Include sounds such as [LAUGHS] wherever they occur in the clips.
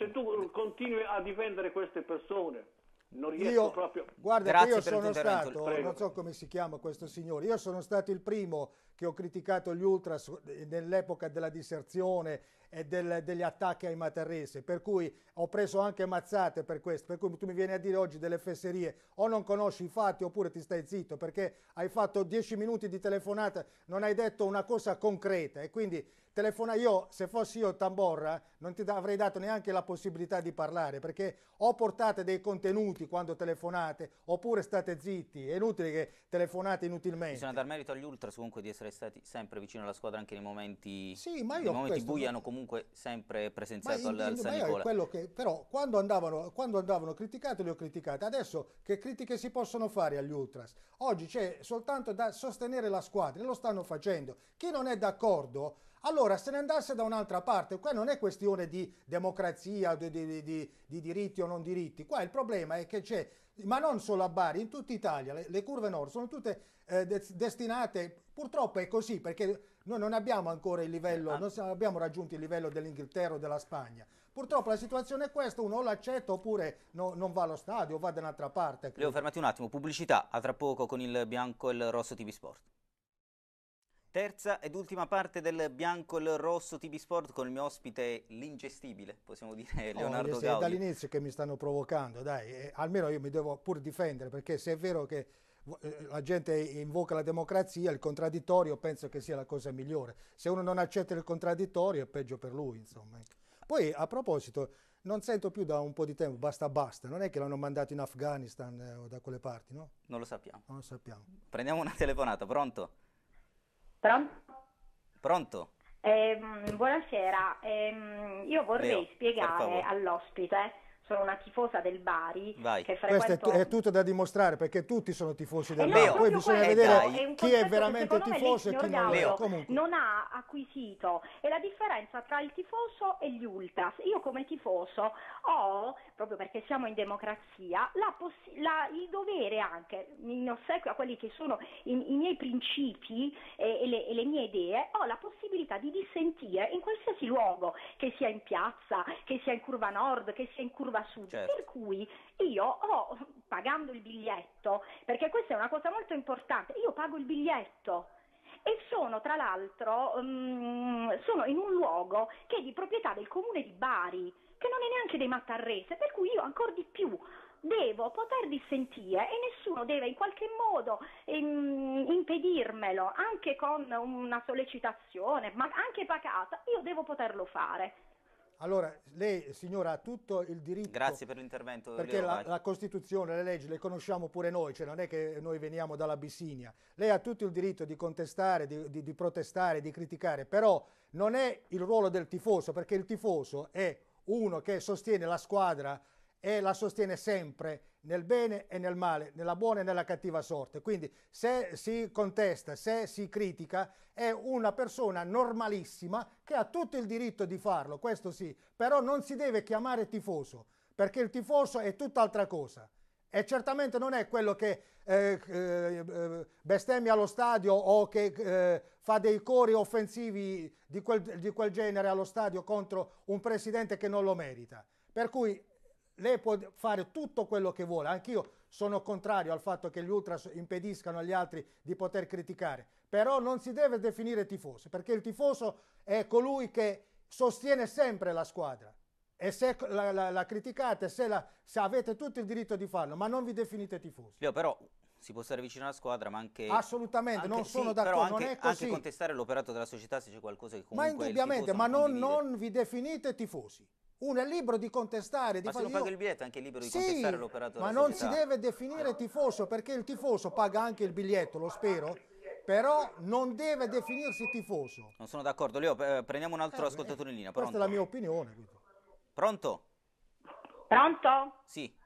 se tu continui a difendere queste persone, non riesco Io, proprio... guarda, io sono stato, Prego. non so come si chiama questo signore, io sono stato il primo che ho criticato gli ultras nell'epoca della diserzione e del- degli attacchi ai Matarrese, per cui ho preso anche mazzate per questo, per cui tu mi vieni a dire oggi delle fesserie, o non conosci i fatti oppure ti stai zitto, perché hai fatto 10 minuti di telefonata, non hai detto una cosa concreta. E quindi telefona io, se fossi io Tamborra, non ti avrei dato neanche la possibilità di parlare, perché o portate dei contenuti quando telefonate, oppure state zitti, è inutile che telefonate inutilmente. Bisogna dar merito agli Ultras comunque di essere stati sempre vicino alla squadra anche nei momenti, Sì, ma nei io momenti questo- bui hanno comunque sempre Ma presenziato al, al San Nicola. quello che, però quando andavano, quando andavano criticati li ho criticati. Adesso che critiche si possono fare agli ultras? Oggi c'è soltanto da sostenere la squadra e lo stanno facendo. Chi non è d'accordo, allora se ne andasse da un'altra parte. Qua non è questione di democrazia, di, di- di- di- di diritti o non diritti. Qua il problema è che c'è, ma non solo a Bari, in tutta Italia, le, le curve nord sono tutte eh, des- destinate, purtroppo è così perché noi non abbiamo ancora il livello, Ah. non abbiamo raggiunto il livello dell'Inghilterra o della Spagna. Purtroppo la situazione è questa, uno o l'accetta oppure no- non va allo stadio o va da un'altra parte. Leo, fermati un attimo, pubblicità, a tra poco con il bianco e il rosso TV Sport. Terza ed ultima parte del bianco e il rosso TV Sport con il mio ospite l'ingestibile, possiamo dire, Oh, Leonardo è Gaudi. dall'inizio che mi stanno provocando, dai, eh, almeno io mi devo pur difendere, perché se è vero che eh, la gente invoca la democrazia, il contraddittorio penso che sia la cosa migliore. Se uno non accetta il contraddittorio è peggio per lui, insomma. ecco. Poi a proposito, non sento più da un po' di tempo, basta basta, non è che l'hanno mandato in Afghanistan eh, o da quelle parti, no? Non lo sappiamo. Non lo sappiamo. Prendiamo una telefonata, pronto? Pronto? Pronto? Ehm, buonasera, Ehm, io vorrei Leo, spiegare all'ospite, sono una tifosa del Bari Vai. che Questo è, è tutto da dimostrare perché tutti sono tifosi del Eh no, Bari. Leo, Poi bisogna vedere un chi è veramente tifoso e chi non lo è. Leo. Comunque. non ha acquisito è la differenza tra il tifoso e gli ultras. Io come tifoso ho, proprio perché siamo in democrazia, la la- il dovere anche, in ossequio a quelli che sono i, i miei principi e, e le, e le mie idee, ho la possibilità di dissentire in qualsiasi luogo, che sia in piazza, che sia in curva nord, che sia in curva sud. Certo. Per cui io ho, pagando il biglietto, perché questa è una cosa molto importante, io pago il biglietto e sono tra l'altro mm, sono in un luogo che è di proprietà del comune di Bari, che non è neanche dei Mattarrese, per cui io ancora di più devo poter dissentire e nessuno deve in qualche modo ehm, impedirmelo, anche con una sollecitazione, ma anche pagata, io devo poterlo fare. Allora, lei signora ha tutto il diritto. Grazie per l'intervento. Perché la, la Costituzione, le leggi le conosciamo pure noi, cioè non è che noi veniamo dall'Abissinia. Lei ha tutto il diritto di contestare, di, di- di protestare, di criticare, però non è il ruolo del tifoso, perché il tifoso è uno che sostiene la squadra e la sostiene sempre nel bene e nel male, nella buona e nella cattiva sorte. Quindi se si contesta, se si critica, è una persona normalissima che ha tutto il diritto di farlo, questo sì, però non si deve chiamare tifoso, perché il tifoso è tutt'altra cosa. E certamente non è quello che eh, eh, bestemmia allo stadio o che eh, fa dei cori offensivi di quel, di quel genere allo stadio contro un presidente che non lo merita. Per cui lei può fare tutto quello che vuole, anch'io sono contrario al fatto che gli ultras impediscano agli altri di poter criticare, però non si deve definire tifoso, perché il tifoso è colui che sostiene sempre la squadra. E se la, la- la criticate, se, la- se avete tutto il diritto di farlo, ma non vi definite tifosi. Leo, però si può stare vicino alla squadra, ma anche... Assolutamente, anche- non sì, sono d'accordo, anche, non è anche così. contestare l'operato della società se c'è qualcosa che Ma comunque il indubbiamente, ma non, non vi definite tifosi. Uno è libero di contestare, di Ma se fare uno paga io- il biglietto è anche libero di Sì, contestare l'operato ma non società. si deve definire tifoso perché il tifoso paga anche il biglietto, lo spero, però non deve definirsi tifoso. Non sono d'accordo. Leo, eh, prendiamo un altro Eh, ascoltatore in linea. Questa Pronto? è la mia opinione. quindi. Pronto? Pronto? Sì.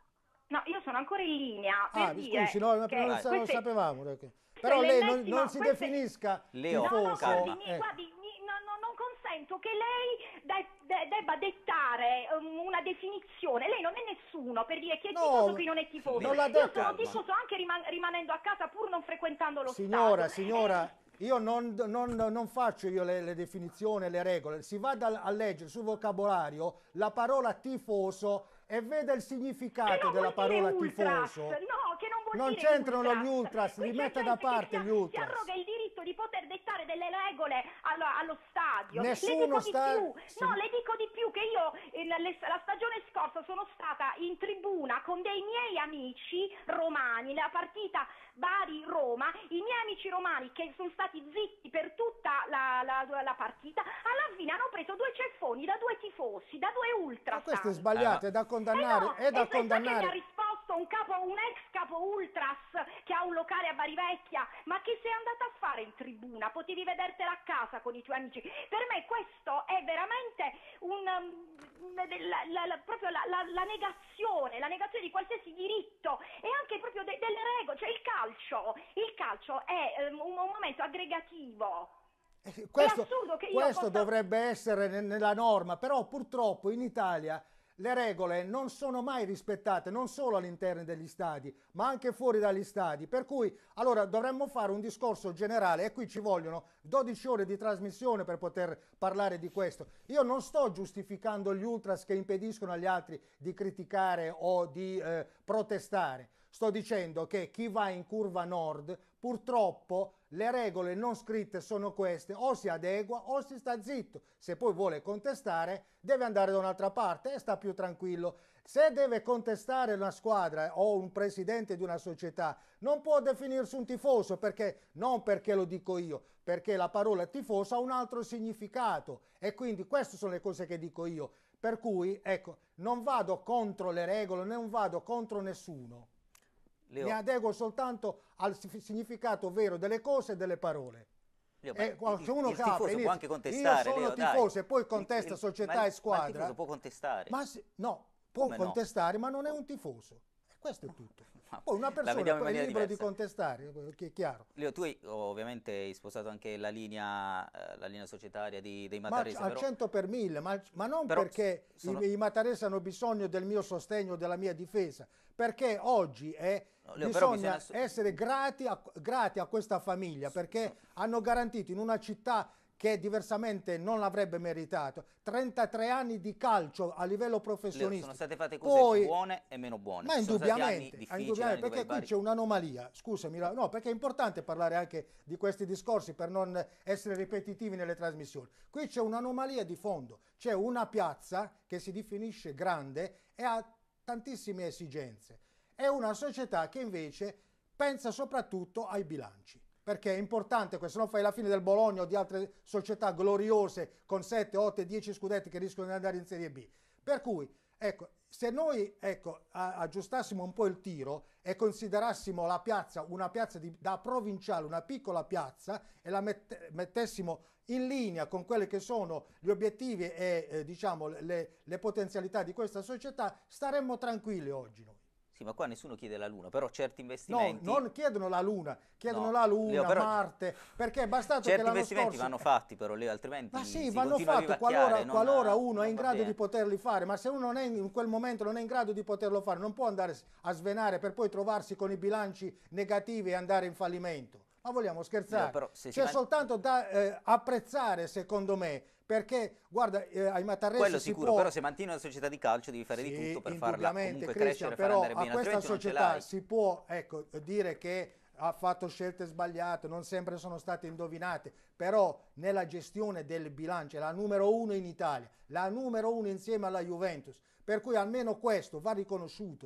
No, io sono ancora in linea per Ah, mi scusi, no, che non, sa- non queste- sapevamo. perché- questo Però lei non, non si questo è- definisca Leo, No, no, tifoso. guardi, eh. guardi, no, no, non consento che lei de- de- debba dettare um, una definizione. Lei non è nessuno per dire chi è No, tifoso chi non è tifoso. non l'ha Io detto. sono Calma. tifoso anche riman- rimanendo a casa pur non frequentando lo Signora, stadio. signora, io non, non- non faccio io le, le definizioni, le regole, si va dal- a leggere sul vocabolario la parola tifoso e vede il significato della parola ultras, tifoso. No, che non vuol Non dire c'entrano ultras. gli ultras, li c'è metta da parte gli ultras. Si arroga il diritto di poter dettare delle regole allo, allo stadio. Nessuno sta- di più, sì. no, le dico di più che io eh, le- la stagione scorsa sono stata in tribuna con dei miei amici romani, la partita Bari-Roma, i miei amici romani che sono stati zitti per tutta la, la- la partita, alla fine hanno preso due ceffoni da due tifosi, da due ultras. Ma questo è sbagliato, è da condannare, Eh no, è da e ha condannare. Un capo, un ex capo ultras che ha un locale a Bari Vecchia, ma che sei andata a fare in tribuna? Potevi vedertela a casa con i tuoi amici. Per me questo è veramente un, um, la, la- la- proprio la, negazione, la negazione di qualsiasi diritto e anche proprio de- delle regole. Cioè il calcio, il calcio è um, un, un momento aggregativo. Eh, Questo, questo possa- dovrebbe essere ne- nella norma, però purtroppo in Italia le regole non sono mai rispettate, non solo all'interno degli stadi, ma anche fuori dagli stadi. Per cui allora dovremmo fare un discorso generale e qui ci vogliono 12 ore di trasmissione per poter parlare di questo. Io non sto giustificando gli ultras che impediscono agli altri di criticare o di eh, protestare. Sto dicendo che chi va in curva nord purtroppo le regole non scritte sono queste, o si adegua o si sta zitto. Se poi vuole contestare deve andare da un'altra parte e sta più tranquillo. Se deve contestare una squadra o un presidente di una società, non può definirsi un tifoso perché non perché lo dico io, perché la parola tifoso ha un altro significato e quindi queste sono le cose che dico io. Per cui, ecco, non vado contro le regole, non vado contro nessuno. Leo, Mi adeguo soltanto al si- significato vero delle cose e delle parole. Leo, E il, se uno il inizia, può anche contestare, io sono Leo, dai. tifoso e poi contesta il- società il- e Ma il squadra. tifoso può contestare. Ma se- no, può Come no? contestare, ma non è un tifoso. Questo è tutto. [LAUGHS] Ma Poi una persona poi è libera di diversa. contestare, eh, che è chiaro. Leo, tu hai, ovviamente hai sposato anche la linea, eh, la linea societaria di, dei Ma Matarese, al però 100 per mille, ma, ma non però perché sono- i, i mataresi hanno bisogno del mio sostegno, della mia difesa, perché oggi è, No, Leo, bisogna bisogna- essere grati a, grati a questa famiglia perché hanno garantito in una città che diversamente non l'avrebbe meritato 33 anni di calcio a livello professionistico. sono state fatte cose Poi- buone e meno buone. Ma indubbiamente, indubbiamente, perché qui c'è un'anomalia, scusami, no, perché è importante parlare anche di questi discorsi per non essere ripetitivi nelle trasmissioni. Qui c'è un'anomalia di fondo, c'è una piazza che si definisce grande e ha tantissime esigenze. È una società che invece pensa soprattutto ai bilanci. Perché è importante questo, se no fai la fine del Bologna o di altre società gloriose con 7, 8, 10 scudetti che rischiano di andare in Serie B. Per cui, ecco, se noi ecco, aggiustassimo un po' il tiro e considerassimo la piazza una piazza di- da provinciale, una piccola piazza, e la mette- mettessimo in linea con quelli che sono gli obiettivi e eh, diciamo le, le potenzialità di questa società, staremmo tranquilli oggi noi. Sì, ma qua nessuno chiede la Luna, però certi No, investimenti... non chiedono la Luna, chiedono No, la Luna, Leo, però- Marte, perché è bastato che Certi investimenti scorso... vanno fatti però, Leo, altrimenti Ma sì, vanno fatti qualora, non- qualora uno non è in grado bene. di poterli fare, ma se uno non è in quel momento non è in grado di poterlo fare, non può andare a svenare per poi trovarsi con i bilanci negativi e andare in fallimento. Ma vogliamo scherzare? No, però C'è man- soltanto da eh, apprezzare, secondo me, perché guarda, eh, ai Matarresi Quello si sicuro, può... però se mantieni una società di calcio devi fare di Sì, tutto per farla comunque crescere, però andare bene, a questa società si può ecco, dire che ha fatto scelte sbagliate, non sempre sono state indovinate, però nella gestione del bilancio è la numero uno in Italia, la numero uno insieme alla Juventus, per cui almeno questo va riconosciuto.